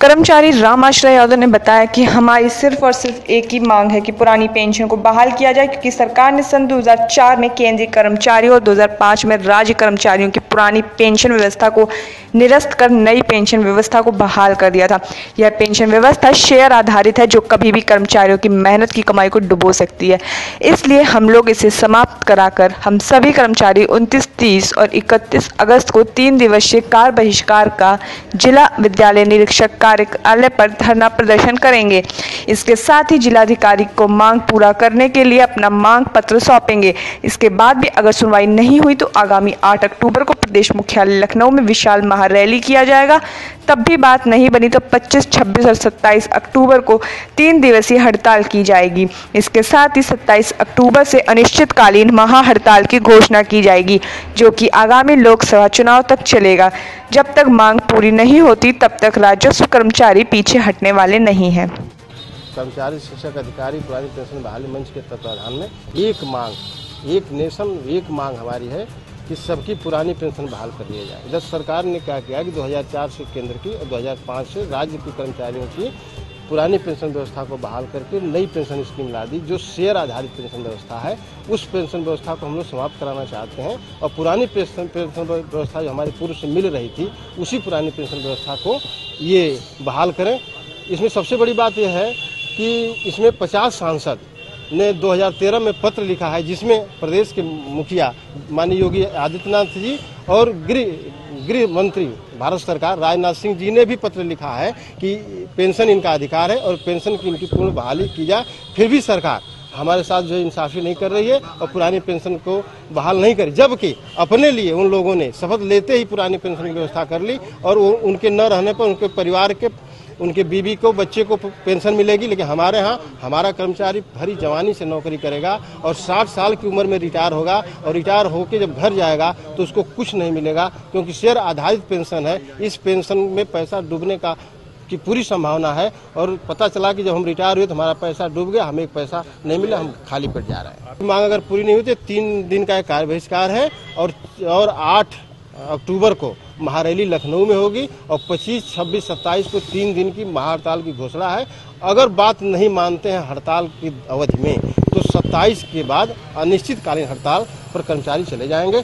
कर्मचारी राम आश्रय यादव ने बताया कि हमारी सिर्फ़ और सिर्फ़ एक ही मांग है कि पुरानी पेंशन को बहाल किया जाए, क्योंकि सरकार ने सन 2004 में केंद्रीय कर्मचारियों और 2005 में राज्य कर्मचारियों की पुरानी पेंशन व्यवस्था को निरस्त कर नई पेंशन व्यवस्था को बहाल कर दिया था। यह पेंशन व्यवस्था शेयर आधारित है, जो कभी भी कर्मचारियों की मेहनत की कमाई को डुबो सकती है। इसलिए हम लोग इसे समाप्त कराकर हम सभी कर्मचारी उनतीस तीस और इकतीस अगस्त को तीन दिवसीय कार बहिष्कार का जिला विद्यालय निरीक्षक कार्यालय पर धरना प्रदर्शन करेंगे। इसके साथ ही जिलाधिकारी को मांग पूरा करने के लिए अपना मांग पत्र सौंपेंगे। इसके बाद भी अगर सुनवाई नहीं हुई तो आगामी 8 अक्टूबर को प्रदेश मुख्यालय लखनऊ में विशाल महारैली किया जाएगा। तब भी बात नहीं बनी तो 25, 26 और 27 अक्टूबर को तीन दिवसीय हड़ताल की जाएगी। इसके साथ ही 27 अक्टूबर से अनिश्चितकालीन महा हड़ताल की घोषणा की जाएगी जो कि आगामी लोकसभा चुनाव तक चलेगा। जब तक मांग पूरी नहीं होती, तब तक राजस्व कर्मचारी पीछे हटने वाले नहीं हैं। कर्मचारी, शिक्षक, अधिकारी, पुरानी पेंशन, बहाली मंच के तत्वाधान में एक मांग, एक नेशन, एक मांग हमारी है कि सबकी पुरानी पेंशन बहाल कर दिया जाए। इधर सरकार ने क्या किया कि 2004 से केंद्र की और 2005 से राज्य के कर्मचारियों की पुरानी पेंशन व्यवस्था को बहाल करके नई पेंशन स्कीम ला दी, जो शेयर आधारित पेंशन व्यवस्था है, उस पेंशन व्यवस्था को हम लोग समाप्त कराना चाहते हैं। और पुरानी पेंशन पेंशन व्यवस्था जो हमारे पूर्व से मिल रही थी, उसी पुरानी पेंशन व्यवस्था को ये बहाल करें। इसमें सबसे बड़ी बात यह है कि इसमें 50 सांसद ने 2013 में पत्र लिखा है, जिसमें प्रदेश के मुखिया माननीय योगी आदित्यनाथ जी और गृह गृह मंत्री भारत सरकार राजनाथ सिंह जी ने भी पत्र लिखा है कि पेंशन इनका अधिकार है और पेंशन की इनकी पूर्ण बहाली की जाए, फिर भी सरकार हमारे साथ जो इंसाफी नहीं कर रही है और पुरानी पेंशन को बहाल नहीं करी। जबकि अपने लिए उन लोगों ने शपथ लेते ही पुरानी पेंशन की व्यवस्था कर ली और उनके न रहने पर उनके परिवार के उनके बीबी को, बच्चे को पेंशन मिलेगी, लेकिन हमारे यहाँ, हमारा कर्मचारी भरी जवानी से नौकरी करेगा और 60 साल की उम्र में रिटायर होगा और रिटायर होकर जब घर जाएगा तो उसको कुछ नहीं मिलेगा क्योंकि शेयर आधारित पेंशन है। इस पेंशन में पैसा डूबने का, की पूरी संभावना है और पता चला कि जब हम रिटायर हुए तो हमारा पैसा डूब गया, हमें एक पैसा नहीं मिला, हम खाली पड़ जा रहे हैं। मांग अगर पूरी नहीं हुई तो तीन दिन का एक कार्य बहिष्कार है और और आठ अक्टूबर को महारैली लखनऊ में होगी और 25, 26, 27 को तीन दिन की महाहड़ताल की घोषणा है। अगर बात नहीं मानते हैं हड़ताल की अवधि में तो 27 के बाद अनिश्चितकालीन हड़ताल पर कर्मचारी चले जाएँगे।